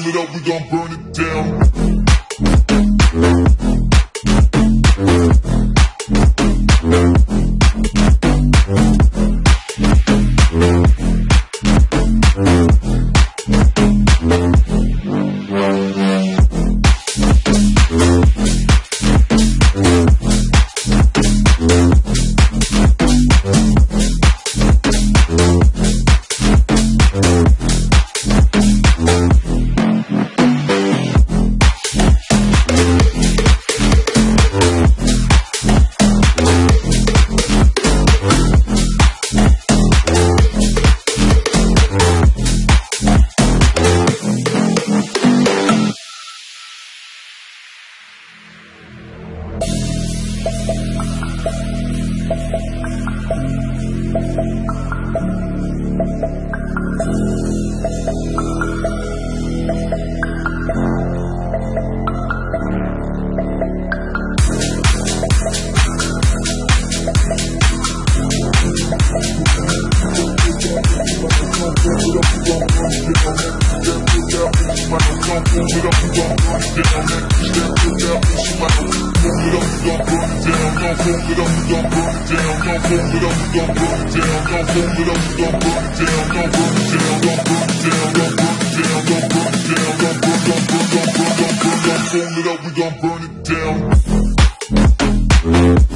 Hold it up, we gon' burn it down. Step to the, step to to fold it up, don't break down. Don't fold it up, don't break down. Don't fold it up, don't break down. Don't fold it up, don't break down. Don't break down, don't break down, don't break down, don't break down, don't break, don't break, don't break, don't break, don't fold it up, we gon' burn it down.